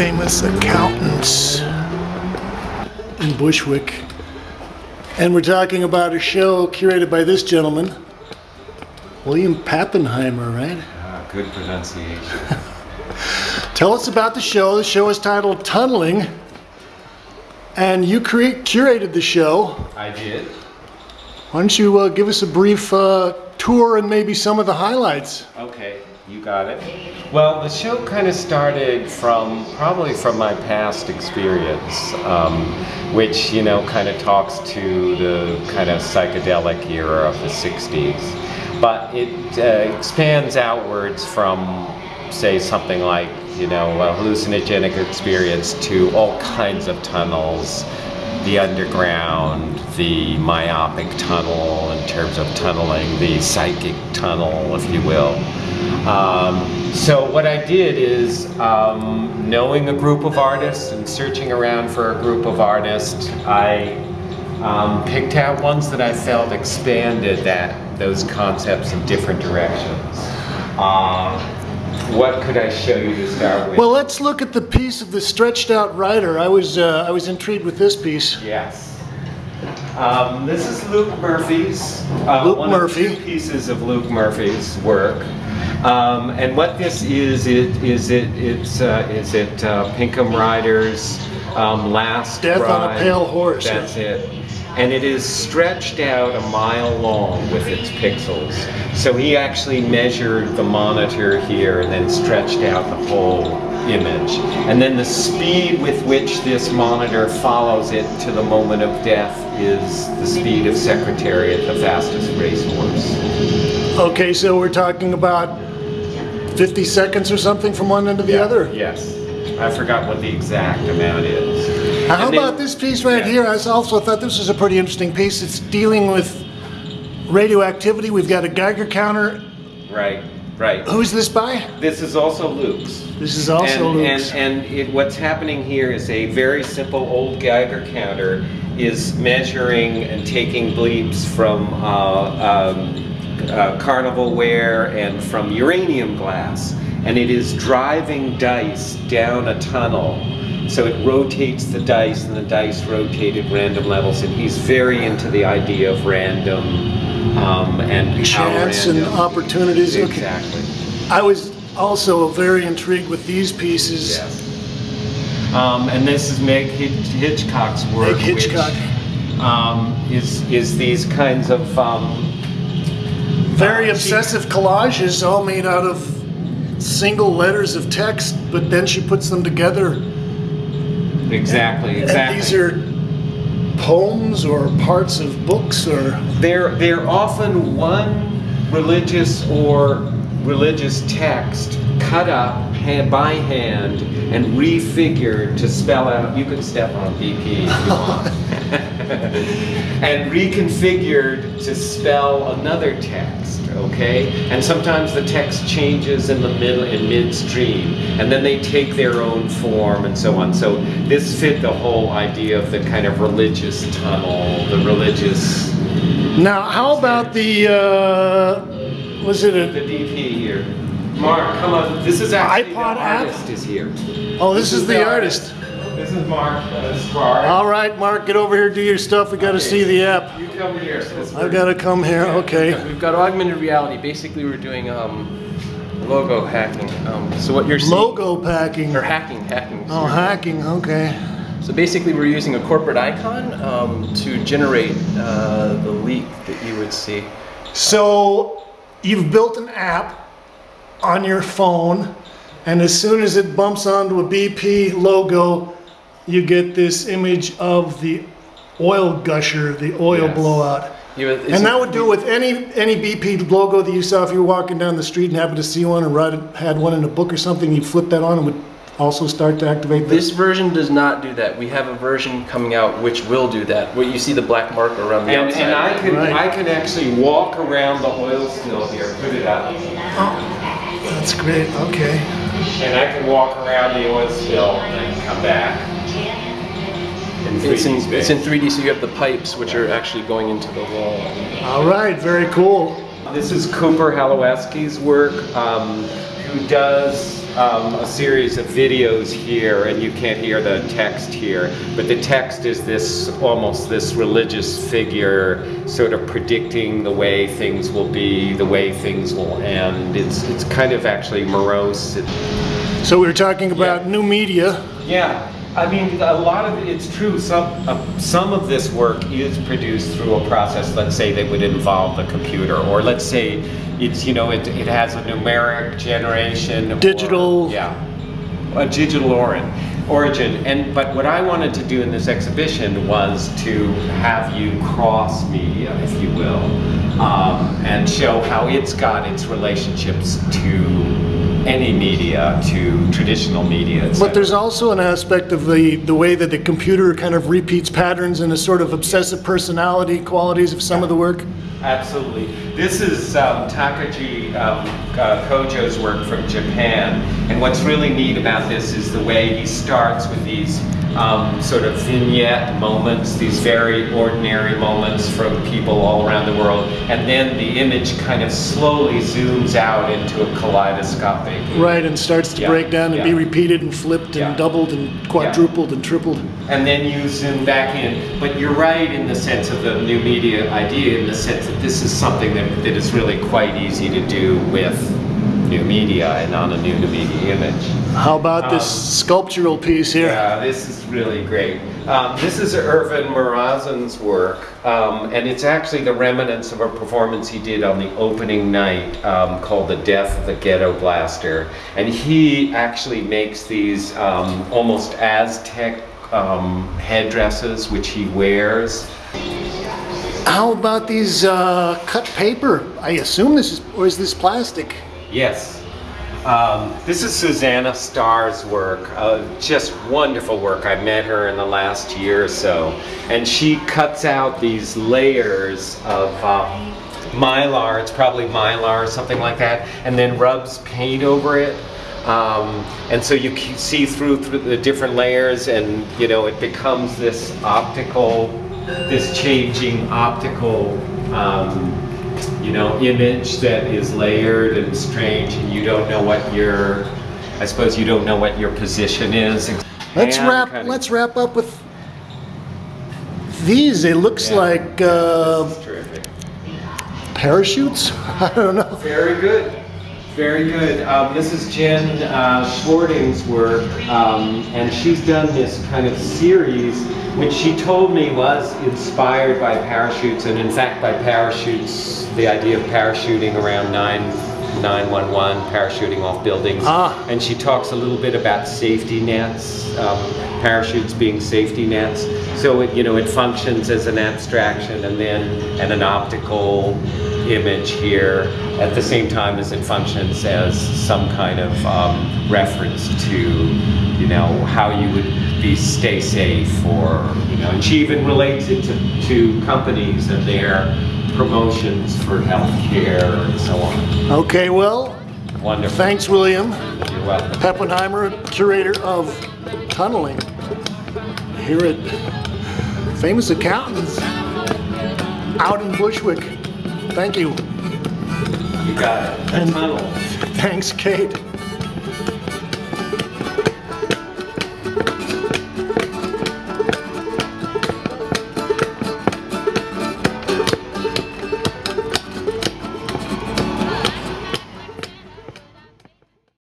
famous accountants in Bushwick. And we're talking about a show curated by this gentleman, William Pappenheimer, right? Ah, good pronunciation. Tell us about the show. The show is titled Tunneling, and you cre- curated the show. I did. Why don't you uh, give us a brief uh, tour and maybe some of the highlights? Okay, you got it. Well, the show kind of started from probably from my past experience, um, which you know kind of talks to the kind of psychedelic era of the '60s, but it uh, expands outwards from, say, something like you know a hallucinogenic experience to all kinds of tunnels, the underground, the myopic tunnel in terms of tunneling, the psychic tunnel, if you will. Um, so what I did is, um, knowing a group of artists and searching around for a group of artists, I um, picked out ones that I felt expanded that those concepts in different directions. Um, what could I show you to start with? Well, let's look at the piece of the stretched out Ryder. I was uh, I was intrigued with this piece. Yes. Um, this is Luke Murphy's. Uh, Luke one Murphy. Of two pieces of Luke Murphy's work. Um, and what this is, it is it it's uh, is it uh, Pinkham Ryder's um, last Death on a. Pale Horse. That's it. And it is stretched out a mile long with its pixels. So he actually measured the monitor here and then stretched out the whole image. And then the speed with which this monitor follows it to the moment of death is the speed of Secretariat, the fastest racehorse. Okay, so we're talking about 50 seconds or something from one end to the other. Yes. I forgot what the exact amount is. How And then- about this piece right Yeah. here? I also thought this was a pretty interesting piece. It's dealing with radioactivity. We've got a Geiger counter. Right, right. Who's this by? This is also Luke's. This is also and, Luke's. And, and it, what's happening here is a very simple old Geiger counter is measuring and taking bleeps from uh, um, uh, carnival ware and from uranium glass. And it is driving dice down a tunnel. So it rotates the dice and the dice rotate at random levels. And he's very into the idea of random um, and Chance and random. opportunities. Okay. Exactly. I was also very intrigued with these pieces. Yes. Um, and this is Meg Hitch- Hitchcock's work, Meg Hitchcock. which um, is is these kinds of um, Very Uh, obsessive collages, all made out of single letters of text, but then she puts them together. Exactly And exactly. these are poems or parts of books or. they're they're often one religious or religious text cut up hand by hand and refigured to spell out. You can step on BP if you want. and reconfigured to spell another text, okay? And sometimes the text changes in the middle, in midstream, and then they take their own form and so on. So this fit the whole idea of the kind of religious tunnel, the religious, Now, how about the. Uh, was it a... the. BP here. Mark, come on. This is actually iPod the app? artist is here. Oh, this, is, the artist. This is Mark uh, Spark. All right, Mark, get over here, do your stuff. We got to Okay. see the app. You come here. This I've got to come here. Okay. We've got augmented reality. Basically, we're doing um, logo hacking. Um, so what you're seeing, Logo packing. or hacking, hacking. Oh, hacking. Okay. So basically, we're using a corporate icon um, to generate uh, the leak that you would see. So you've built an app on your phone, and as soon as it bumps onto a BP logo, you get this image of the oil gusher, the oil Yes. blowout. You And that would do with any any BP logo that you saw if you were walking down the street and happened to see one and read had one in a book or something. You flip that on and would also start to activate This this. version does not do that. We have a version coming out which will do that. Where you see the black marker around the And, outside. and I can Right. I can actually walk around the oil spill here. Put it up. Oh, that's great. Okay. And I can walk around the oil spill and come back. In It's in, 3D it's in 3D, so you have the pipes which are actually going into the wall. All right. Very cool. This is Cooper Halowski's work, um, who does um, a series of videos here, and you can't hear the text here, but the text is this almost this religious figure, sort of predicting the way things will be, the way things will end. It's it's kind of actually morose. So we were talking about Yeah. new media. yeah, I mean, a lot of it, it's true. Some uh, some of this work is produced through a process, let's say, that would involve the computer, or let's say it's you know it, it has a numeric generation, or- Digital. yeah, a digital origin. Origin, and but what I wanted to do in this exhibition was to have you cross media, if you will, um, and show how it's got its relationships to any media, to traditional media. But there's also an aspect of the, the way that the computer kind of repeats patterns and a sort of obsessive personality qualities of some of the work. Absolutely. This is um, Takuji um, uh, Kogo's work from Japan. And what's really neat about this is the way he starts with these um, sort of vignette moments, these very ordinary moments from people all around the world. And then the image kind of slowly zooms out into a kaleidoscopic. Right, and starts to Yeah, break down and be repeated and flipped and Yeah. doubled and quadrupled and tripled. and then you zoom back in. But you're right in the sense of the new media idea, in the sense that this is something that, that is really quite easy to do with new media and on a new to media image. How about this Um, sculptural piece here? Yeah, this is really great. Um, this is Irvin Morazan's work, um, and it's actually the remnants of a performance he did on the opening night um, called The Death of the Ghetto Blaster. And he actually makes these um, almost Aztec um, headdresses, which he wears. How about these uh, cut paper? I assume this is, or is this plastic? Yes. Um, this is Susanna Starr's work, uh, just wonderful work. I met her in the last year or so, and she cuts out these layers of um, mylar, it's probably mylar or something like that, and then rubs paint over it. Um, and so you see through, through the different layers, and you know, it becomes this optical, this changing optical um, you know, image that is layered and strange, and you don't know what your, I suppose you don't know what your position is. Let's And wrap. kind of- Let's wrap up with these. It looks Yeah. like uh, parachutes. I don't know. Very good. Very good. Um, this is Jen uh, Schwarting's work, um, and she's done this kind of series, which she told me was inspired by parachutes, and in fact by parachutes, the idea of parachuting around 9, 911, parachuting off buildings. Ah. And she talks a little bit about safety nets, um, parachutes being safety nets. So it, you know, it functions as an abstraction and then and an optical image here at the same time as it functions as some kind of um, reference to, you know, how you would be stay safe or, you know, and she even relates it to, to companies and their promotions for healthcare and so on. Okay. Well, Wonderful. thanks, William You're welcome. Pappenheimer, curator of tunneling here at Famous Accountants out in Bushwick. Thank you. You got it. And- Tunnel. Thanks, Kate.